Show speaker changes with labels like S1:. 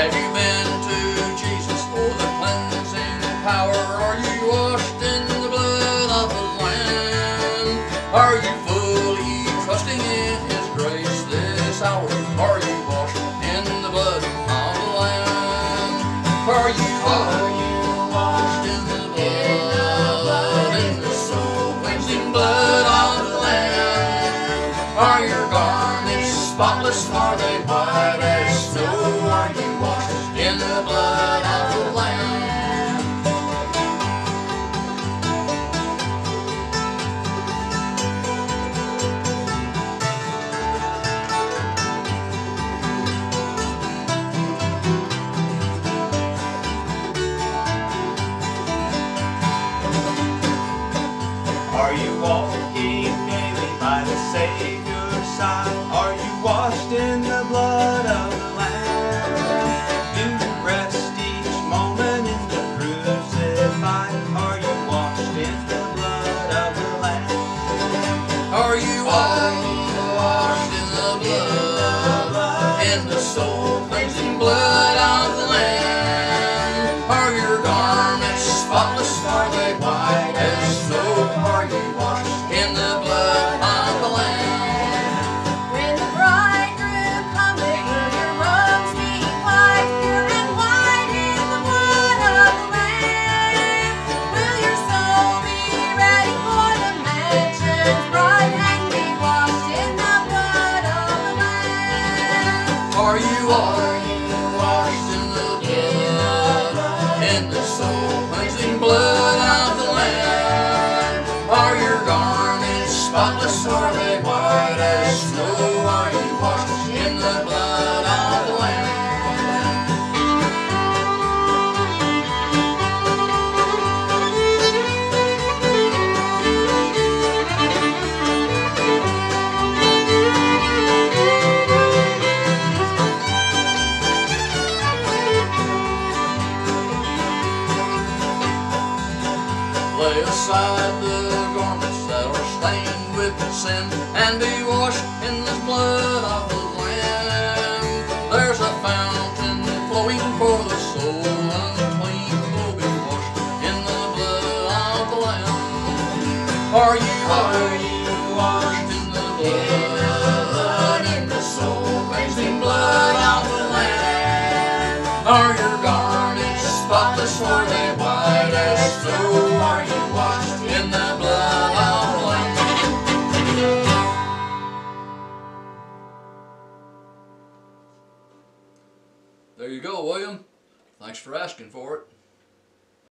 S1: Have you been to Jesus for the cleansing power? Are you washed in the blood of the Lamb?
S2: Are you fully trusting in His grace this hour? Are you washed in the blood of the Lamb?
S1: Are you washed in the blood, in the soul cleansing blood of the Lamb? Are your garments spotless? Are they white? The? Are you walking daily by the
S3: Savior's side? Are you washed in spotless? They white as snow? Are you washed in the blood
S1: Are you all washed in the blood? In the soul cleansing blood of the Lamb? Are your garments spotless? Are they white as snow? Are you washed in the blood Lay aside the garments that are stained with sin and be washed in the blood of the Lamb. There's a fountain flowing for the soul unclean will be washed in the blood of the Lamb. Are you, are you washed in the blood, in the soul cleansing blood of the Lamb? Are your garments spotless? Are they There you go, William. Thanks for asking for it.